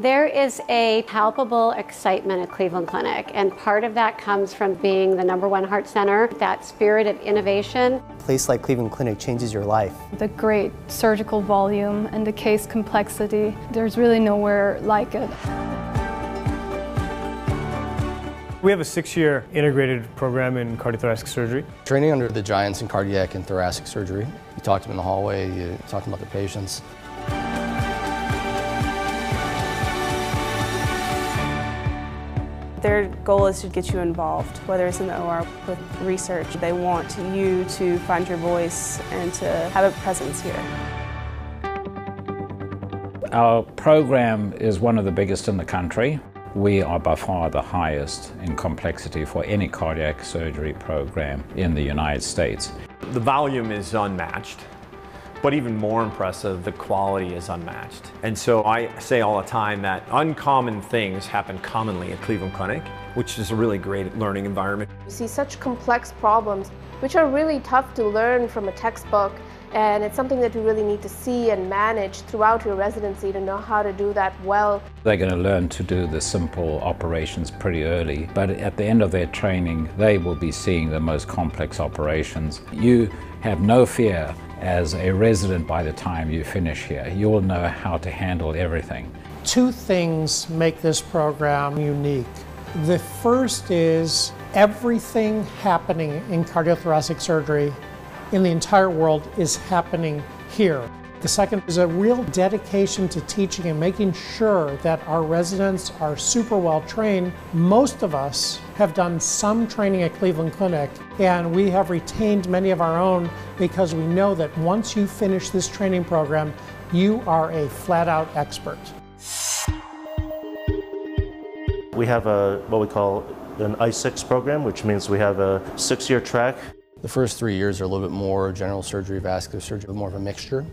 There is a palpable excitement at Cleveland Clinic, and part of that comes from being the number one heart center, that spirit of innovation. A place like Cleveland Clinic changes your life. The great surgical volume and the case complexity, there's really nowhere like it. We have a six-year integrated program in cardiothoracic surgery. Training under the giants in cardiac and thoracic surgery. You talk to them in the hallway, you talk about the patients. Their goal is to get you involved, whether it's in the OR with research. They want you to find your voice and to have a presence here. Our program is one of the biggest in the country. We are by far the highest in complexity for any cardiac surgery program in the United States. The volume is unmatched. But even more impressive, the quality is unmatched. And so I say all the time that uncommon things happen commonly at Cleveland Clinic, which is a really great learning environment. You see such complex problems, which are really tough to learn from a textbook, and it's something that you really need to see and manage throughout your residency to know how to do that well. They're going to learn to do the simple operations pretty early, but at the end of their training, they will be seeing the most complex operations. You have no fear as a resident by the time you finish here. You'll know how to handle everything. Two things make this program unique. The first is everything happening in cardiothoracic surgery in the entire world is happening here. The second is a real dedication to teaching and making sure that our residents are super well trained. Most of us have done some training at Cleveland Clinic, and we have retained many of our own because we know that once you finish this training program, you are a flat out expert. We have a what we call an I6 program, which means we have a six year track. The first three years are a little bit more general surgery, vascular surgery, more of a mixture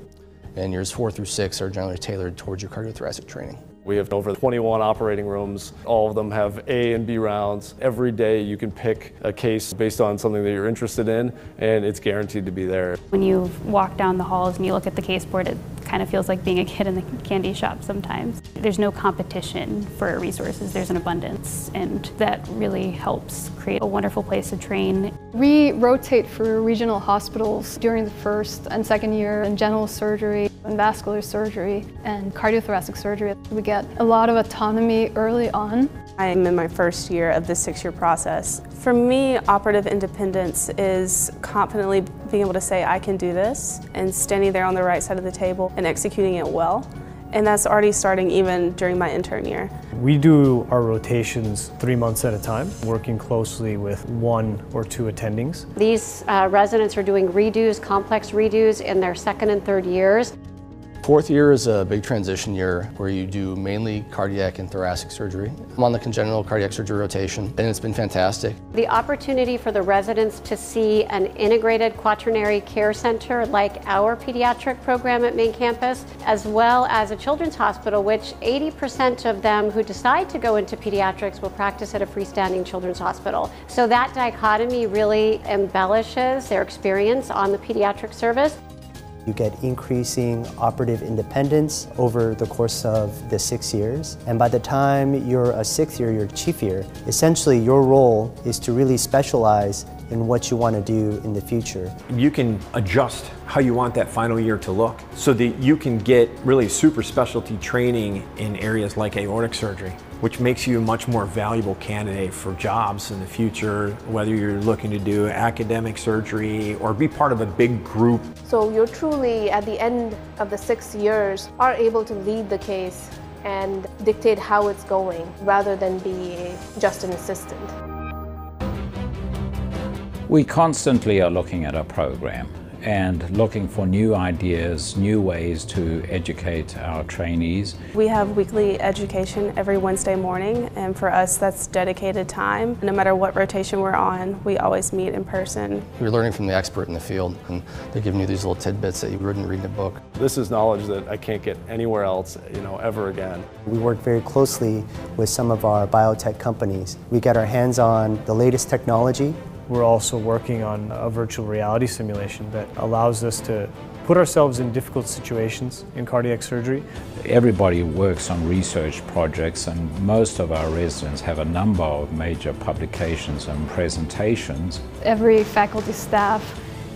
and years four through six are generally tailored towards your cardiothoracic training. We have over 21 operating rooms. All of them have A and B rounds. Every day you can pick a case based on something that you're interested in, and it's guaranteed to be there. When you walk down the halls and you look at the case board, it kind of feels like being a kid in the candy shop sometimes. There's no competition for resources, there's an abundance, and that really helps create a wonderful place to train. We rotate for regional hospitals during the first and second year in general surgery and vascular surgery and cardiothoracic surgery. We get a lot of autonomy early on. I am in my first year of this six-year process. For me, operative independence is confidently being able to say, I can do this, and standing there on the right side of the table and executing it well. And that's already starting even during my intern year. We do our rotations three months at a time, working closely with one or two attendings. These uh, residents are doing redos, complex redos in their second and third years. Fourth year is a big transition year where you do mainly cardiac and thoracic surgery. I'm on the congenital cardiac surgery rotation and it's been fantastic. The opportunity for the residents to see an integrated quaternary care center like our pediatric program at main campus, as well as a children's hospital, which 80% of them who decide to go into pediatrics will practice at a freestanding children's hospital. So that dichotomy really embellishes their experience on the pediatric service. You get increasing operative independence over the course of the six years. And by the time you're a sixth year, you're chief year, essentially your role is to really specialize in what you want to do in the future. You can adjust how you want that final year to look so that you can get really super specialty training in areas like aortic surgery which makes you a much more valuable candidate for jobs in the future, whether you're looking to do academic surgery or be part of a big group. So you're truly, at the end of the six years, are able to lead the case and dictate how it's going rather than be just an assistant. We constantly are looking at our program and looking for new ideas, new ways to educate our trainees. We have weekly education every Wednesday morning and for us that's dedicated time. No matter what rotation we're on, we always meet in person. You're learning from the expert in the field and they're giving you these little tidbits that you wouldn't read in a book. This is knowledge that I can't get anywhere else, you know, ever again. We work very closely with some of our biotech companies. We get our hands on the latest technology we're also working on a virtual reality simulation that allows us to put ourselves in difficult situations in cardiac surgery. Everybody works on research projects and most of our residents have a number of major publications and presentations. Every faculty staff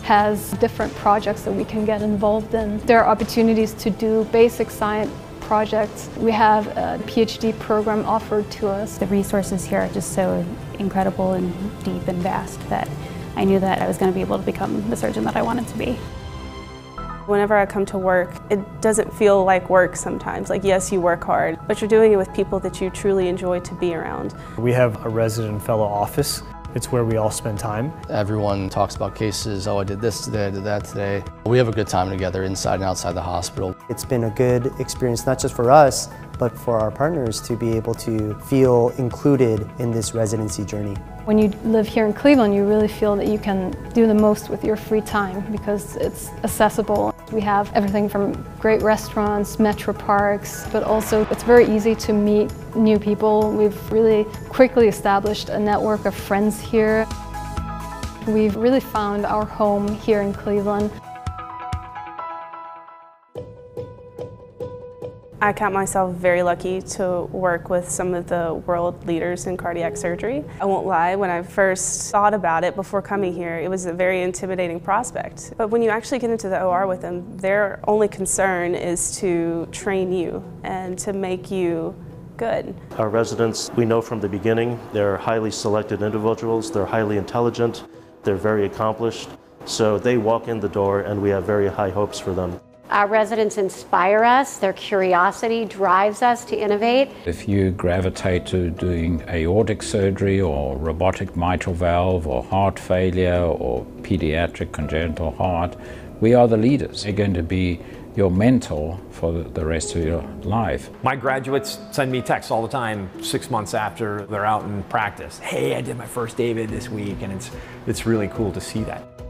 has different projects that we can get involved in. There are opportunities to do basic science projects. We have a PhD program offered to us. The resources here are just so incredible and deep and vast that I knew that I was going to be able to become the surgeon that I wanted to be. Whenever I come to work, it doesn't feel like work sometimes. Like, yes, you work hard, but you're doing it with people that you truly enjoy to be around. We have a resident fellow office. It's where we all spend time. Everyone talks about cases, oh, I did this today, I did that today. We have a good time together inside and outside the hospital. It's been a good experience, not just for us, but for our partners to be able to feel included in this residency journey. When you live here in Cleveland, you really feel that you can do the most with your free time because it's accessible. We have everything from great restaurants, metro parks, but also it's very easy to meet new people. We've really quickly established a network of friends here. We've really found our home here in Cleveland. I count myself very lucky to work with some of the world leaders in cardiac surgery. I won't lie, when I first thought about it before coming here, it was a very intimidating prospect. But when you actually get into the OR with them, their only concern is to train you and to make you good. Our residents, we know from the beginning, they're highly selected individuals, they're highly intelligent, they're very accomplished. So they walk in the door and we have very high hopes for them. Our residents inspire us, their curiosity drives us to innovate. If you gravitate to doing aortic surgery or robotic mitral valve or heart failure or pediatric congenital heart, we are the leaders. They're going to be your mentor for the rest of your life. My graduates send me texts all the time, six months after they're out in practice. Hey, I did my first David this week, and it's, it's really cool to see that.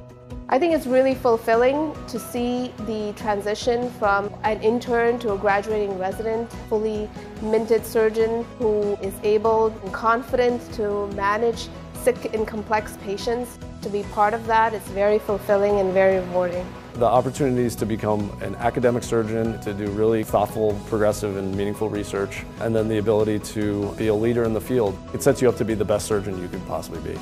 I think it's really fulfilling to see the transition from an intern to a graduating resident, fully minted surgeon who is able and confident to manage sick and complex patients. To be part of that, it's very fulfilling and very rewarding. The opportunities to become an academic surgeon, to do really thoughtful, progressive, and meaningful research, and then the ability to be a leader in the field, it sets you up to be the best surgeon you could possibly be.